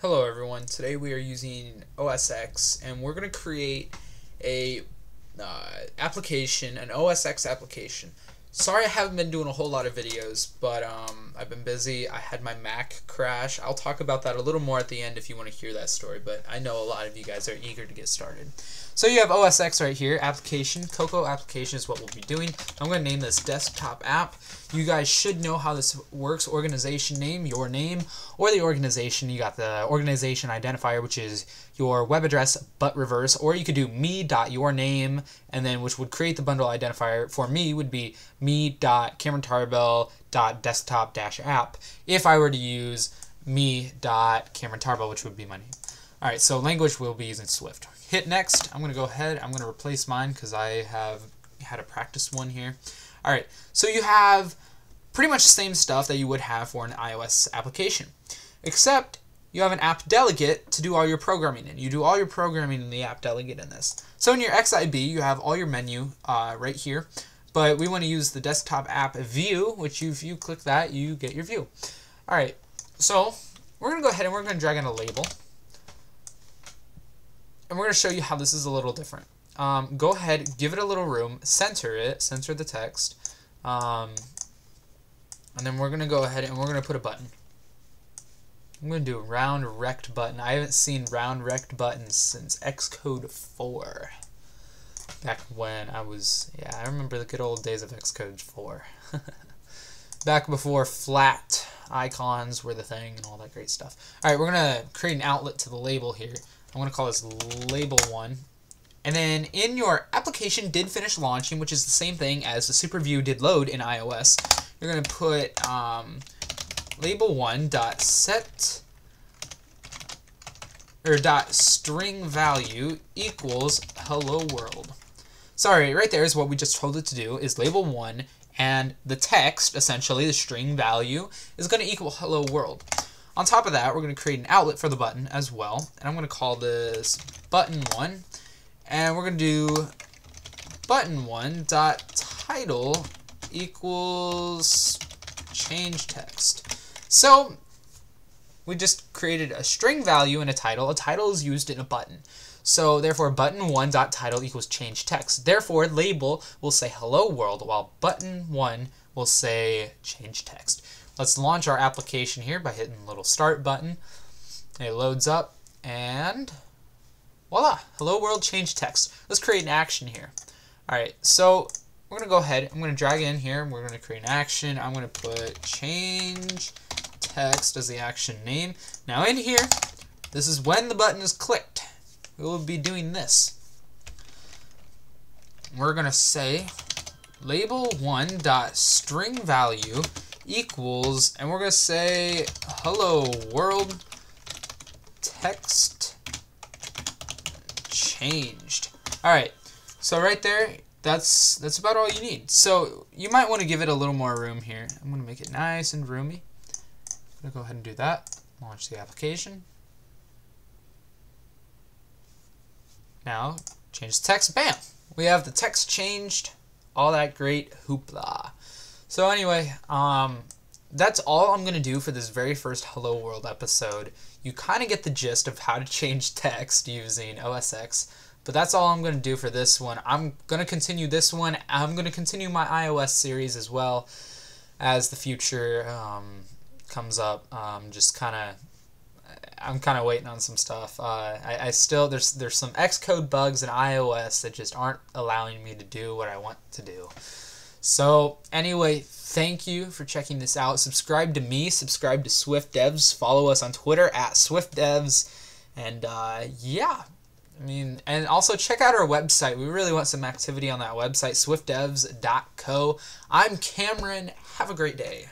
Hello everyone, today we are using OS X and we're going to create a uh, application, an OS X application. Sorry I haven't been doing a whole lot of videos, but um, I've been busy. I had my Mac crash. I'll talk about that a little more at the end if you want to hear that story, but I know a lot of you guys are eager to get started. So you have OS X right here, application. Cocoa application is what we'll be doing. I'm going to name this desktop app. You guys should know how this works. Organization name, your name, or the organization. You got the organization identifier, which is your web address, but reverse. Or you could do me.yourname, and then which would create the bundle identifier. For me, would be me.camerontarbell.desktop-app if I were to use me.camerontarbell, which would be my name. All right, so language we'll be using Swift. Hit next. I'm going to go ahead. I'm going to replace mine because I have had a practice one here. All right, so you have pretty much the same stuff that you would have for an iOS application, except you have an app delegate to do all your programming in. You do all your programming in the app delegate in this. So in your XIB, you have all your menu uh, right here, but we want to use the desktop app view, which if you click that, you get your view. All right, so we're going to go ahead and we're going to drag in a label and we're going to show you how this is a little different. Um, go ahead, give it a little room, center it, center the text, um, and then we're going to go ahead and we're going to put a button. I'm going to do a round rect button. I haven't seen round rect buttons since Xcode 4. Back when I was, yeah, I remember the good old days of Xcode 4. Back before flat icons were the thing and all that great stuff. All right, we're going to create an outlet to the label here. I'm going to call this label one. And then in your application did finish launching, which is the same thing as the super view did load in iOS, you're going to put um, label one dot set or dot string value equals hello world. Sorry, right there is what we just told it to do is label one and the text, essentially the string value, is going to equal hello world. On top of that, we're going to create an outlet for the button as well. And I'm going to call this button1. And we're going to do button1 dot title equals change text. So we just created a string value in a title. A title is used in a button. So therefore button1 dot title equals change text. Therefore label will say hello world while button1 will say change text. Let's launch our application here by hitting the little start button. It loads up and voila, hello world change text. Let's create an action here. All right, so we're gonna go ahead, I'm gonna drag in here, we're gonna create an action. I'm gonna put change text as the action name. Now in here, this is when the button is clicked. We will be doing this. We're gonna say label one dot string value equals, and we're going to say hello world text changed. All right, so right there, that's that's about all you need. So you might want to give it a little more room here. I'm going to make it nice and roomy. I'm going to go ahead and do that. Launch the application. Now, change the text. Bam! We have the text changed. All that great hoopla. So anyway, um, that's all I'm going to do for this very first Hello World episode. You kind of get the gist of how to change text using OS X, but that's all I'm going to do for this one. I'm going to continue this one. I'm going to continue my iOS series as well as the future um, comes up. Um, just kind of I'm kind of waiting on some stuff. Uh, I, I, still there's there's some Xcode bugs in iOS that just aren't allowing me to do what I want to do. So anyway, thank you for checking this out. Subscribe to me, subscribe to Swift Devs, follow us on Twitter at Swift Devs, and uh, yeah. I mean, and also check out our website. We really want some activity on that website, swiftdevs.co. I'm Cameron. Have a great day.